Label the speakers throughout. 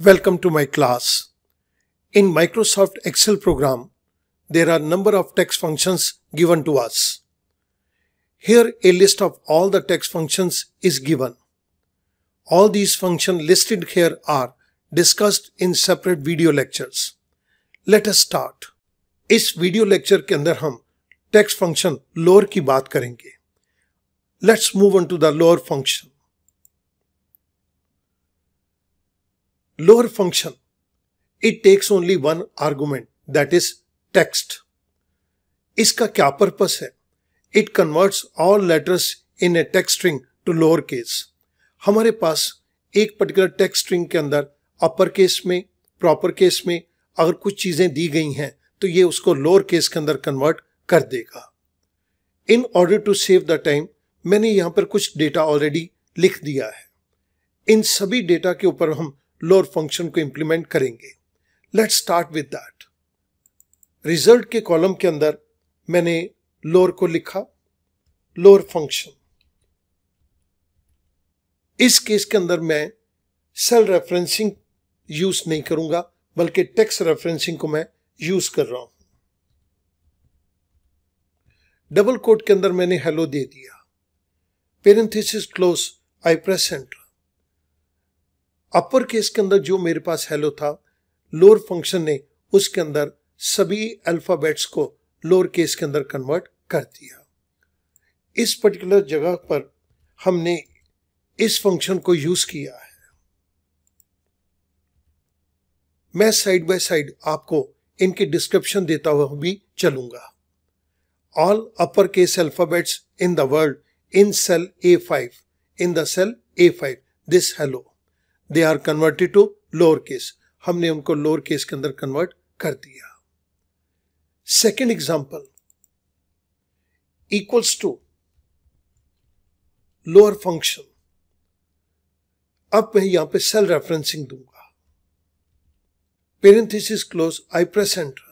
Speaker 1: Welcome to my class. In Microsoft Excel program, there are number of text functions given to us. Here a list of all the text functions is given. All these functions listed here are discussed in separate video lectures. Let us start. इस video lecture के अंदर हम text function lower की बात करेंगे let's move on to the lower function Lower function. It takes only one argument, that is text. इसका क्या purpose है? It converts all letters in a text string to lower case हमारे पास एक particular text string के अंदर upper case में proper case में अगर कुछ चीज़ें दी गई हैं तो ये उसको लोअर केस के अंदर कन्वर्ट कर देगा। In order to save the time मैंने यहाँ पर कुछ डेटा ऑलरेडी लिख दिया है। इन सभी डेटा के ऊपर हम लोअर फ़ंक्शन को इंप्लीमेंट करेंगे। Let's start with that result के कॉलम के अंदर मैंने लोअर को लिखा। लोअर फ़ंक्शन इस केस के अंदर मैं सेल रेफरेंसिंग यूज़ नहीं करूँगा, बल्कि टेक्स्ट रेफरेंसिंग को मैं यूज़ कर रहा हूँ। डबल कोट के अंदर मैंने हेलो दे दिया। Parenthesis close I press enter upper case के अंदर जो मेरे पास हेलो था लोअर फ़ंक्शन ने उसके अंदर सभी अल्फाबेट्स को लोअर केस के अंदर कन्वर्ट कर दिया। इस पर्टिकुलर जगह पर हमने इस फ़ंक्शन को यूज़ किया है। मैं साइड बाय साइड आपको इनके डिस्क्रिप्शन देता हुआ भी चलूँगा। All upper case alphabets in the world in cell A five in the cell A five this hello they are converted to lower case हमने उनको लोअर केस के अंदर कन्वर्ट कर दिया। Second example equals to lower function अब मैं यहाँ पे सेल रेफरेंसिंग दूँगा। Parenthesis close I press enter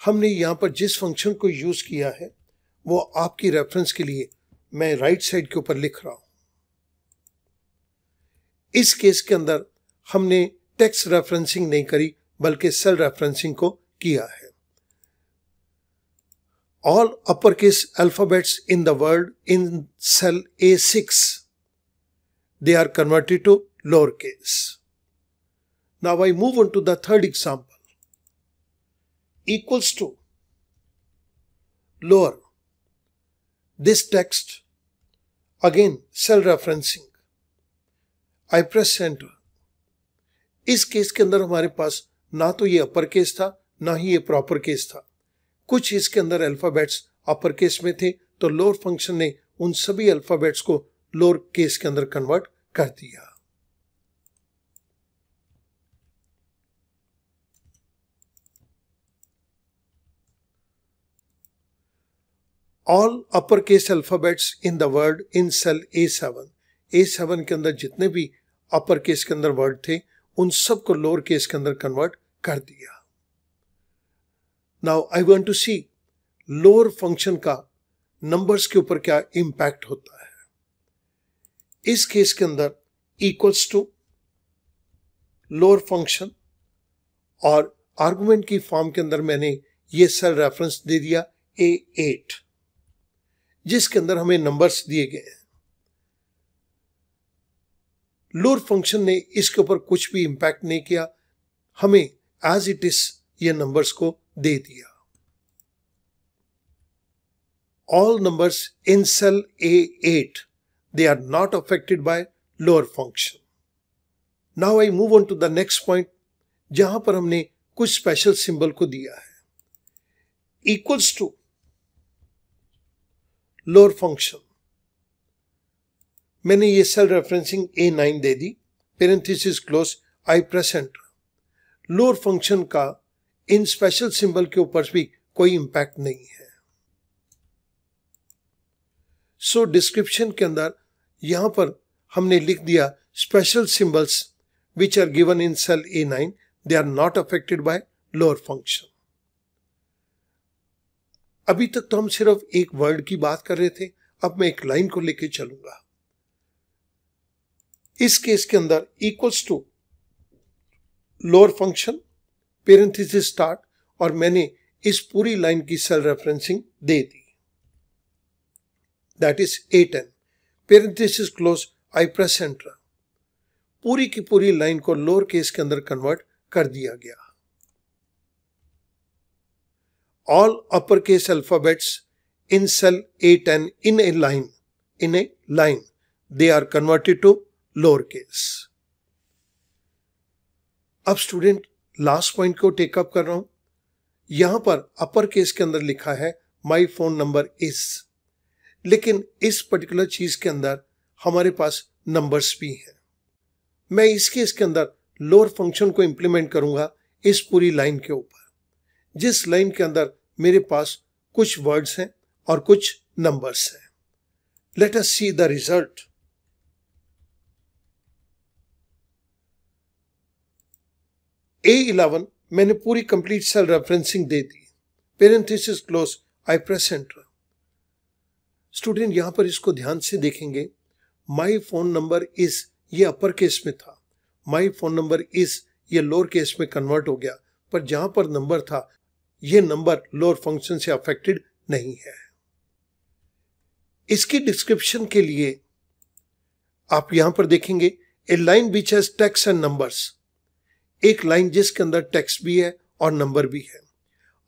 Speaker 1: हमने यहाँ पर जिस फ़ंक्शन को यूज़ किया है, वो आपकी रेफरेंस के लिए मैं राइट साइड के ऊपर लिख रहा हूँ। इस केस के अंदर हमने टेक्स्ट रेफरेंसिंग नहीं करी, बल्कि सेल रेफरेंसिंग को किया है। All upper case alphabets in the world in cell A six they are converted to lower case now I move on to the third example equals to lower. This text, again, cell referencing. I press centre इस case के अंदर हमारे पास ना तो ये upper case था, ना ही ये प्रॉपर केस था। कुछ इसके अंदर अल्फाबेट्स अपर केस में थे तो लोअर फ़ंक्शन ने उन सभी अल्फाबेट्स को लोअर केस के अंदर कन्वर्ट कर दिया। All upper case alphabets in the word in cell A seven A seven के अंदर जितने भी अपर केस के अंदर वर्ड थे, उन सबको लोअर केस के अंदर कन्वर्ट कर दिया। Now I want to see lower function का नंबर्स के ऊपर क्या इंपैक्ट होता है। इस केस के अंदर इक्वल्स टू लोअर फ़ंक्शन और आर्गुमेंट की फॉर्म के अंदर मैंने ये सेल रेफरेंस दे दिया ए एट जिसके अंदर हमें नंबर्स दिए गए हैं। लोअर फ़ंक्शन ने इसके ऊपर कुछ भी इंपैक्ट नहीं किया। हमें एज इट इज़ ये नंबर्स को दे दिया। All numbers in cell A eight they are not affected by lower function now I move on to the next point जहाँ पर हमने कुछ स्पेशल सिंबल को दिया है। इक्वल्स टू लोअर फ़ंक्शन मैंने ये सेल रेफरेंसिंग ए नाइन दे दी। Parenthesis close I press enter lower function का इन स्पेशल सिंबल के ऊपर भी कोई इंपैक्ट नहीं है। सो so, डिस्क्रिप्शन के अंदर यहाँ पर हमने लिख दिया special symbols which are given in cell A nine they are not affected by lower function अभी तक तो हम सिर्फ़ एक वर्ड की बात कर रहे थे। अब मैं एक लाइन को लेके चलूँगा। इस केस के अंदर equals to lower function parenthesis start और मैंने इस पूरी लाइन की सेल रेफरेंसिंग दे दी। That is A ten parenthesis close I press enter पूरी की पूरी लाइन को लोअर केस के अंदर कन्वर्ट कर दिया गया। All uppercase alphabets in cell A10 in a line. In a line, they are converted to lowercase. अब स्टूडेंट लास्ट पॉइंट को टेकअप कर रहा हूँ। यहाँ पर अपर केस के अंदर लिखा है माई फ़ोन नंबर इज़ लेकिन इस पर्टिकुलर चीज़ के अंदर हमारे पास नंबर्स भी हैं। मैं इस केस के अंदर लोअर फ़ंक्शन को इंप्लीमेंट करूँगा इस पूरी लाइन के ऊपर। जिस लाइन के अंदर मेरे पास कुछ वर्ड्स हैं और कुछ नंबर्स हैं। Let us see the result A eleven मैंने पूरी कंप्लीट सेल रेफरेंसिंग दे दी। Parenthesis close I press enter student यहाँ पर इसको ध्यान से देखेंगे। माई फ़ोन नंबर इज़ ये अपर केस में था। माई फ़ोन नंबर इज़ ये लोअर केस में कन्वर्ट हो गया। पर जहाँ पर नंबर था, ये नंबर लोअर फ़ंक्शन से अफेक्टेड नहीं है। इसकी डिस्क्रिप्शन के लिए आप यहाँ पर देखेंगे a line which has text and numbers एक लाइन जिसके अंदर टेक्स्ट भी है और नंबर भी है।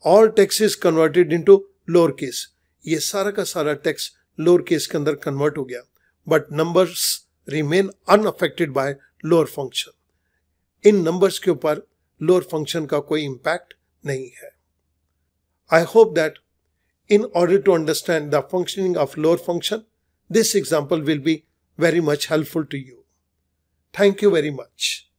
Speaker 1: All text is converted into lower case ये सारा का सारा टेक्स्ट लोअर केस के अंदर कन्वर्ट हो गया। But numbers remain unaffected by lower function in numbers के ऊपर लोअर फ़ंक्शन का कोई इंपैक्ट नहीं है। I hope that in order to understand the functioning of lower function, this example will be very much helpful to you. Thank you very much.